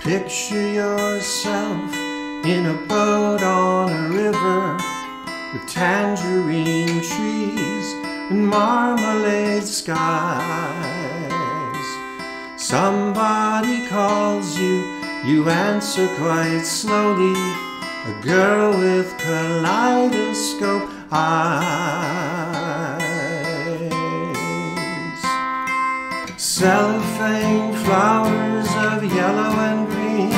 Picture yourself in a boat on a river with tangerine trees and marmalade skies. Somebody calls you, you answer quite slowly. A girl with kaleidoscope eyes. Cellophane flowers of yellow and green,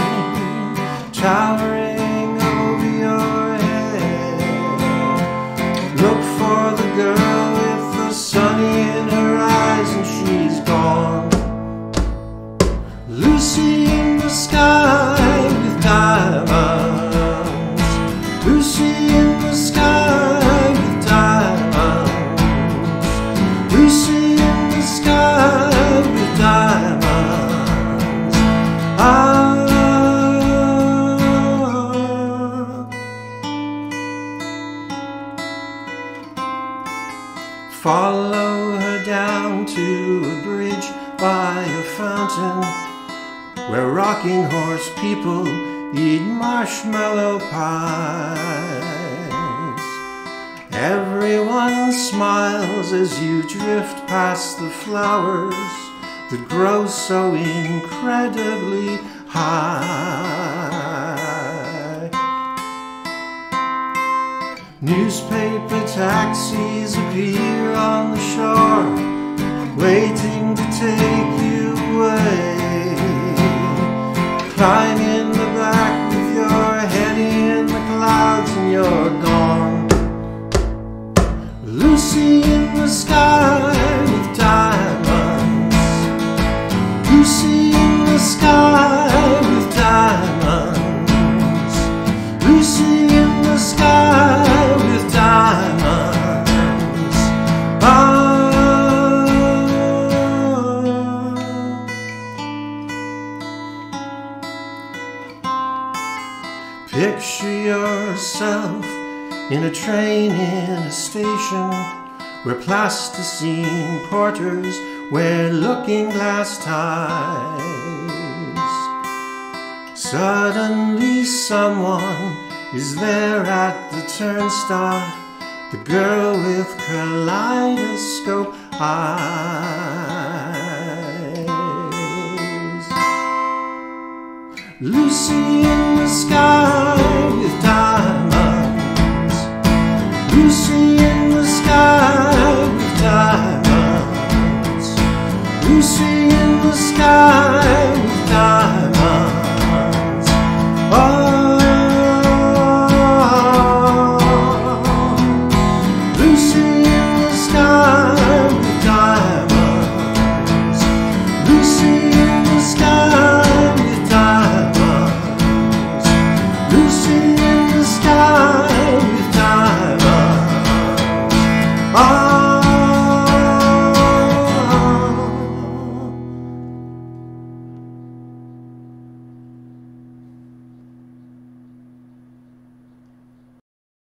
towering Follow her down to a bridge by a fountain where rocking horse people eat marshmallow pies. Everyone smiles as you drift past the flowers that grow so incredibly high. Newspaper taxis appear waiting to take you away. Climb in the back with your head in the clouds and you're gone. Lucy in the sky with diamonds. Lucy Picture yourself in a train in a station where plasticine porters wear looking glass ties. Suddenly, someone is there at the turnstile, the girl with kaleidoscope eyes. Lucy in the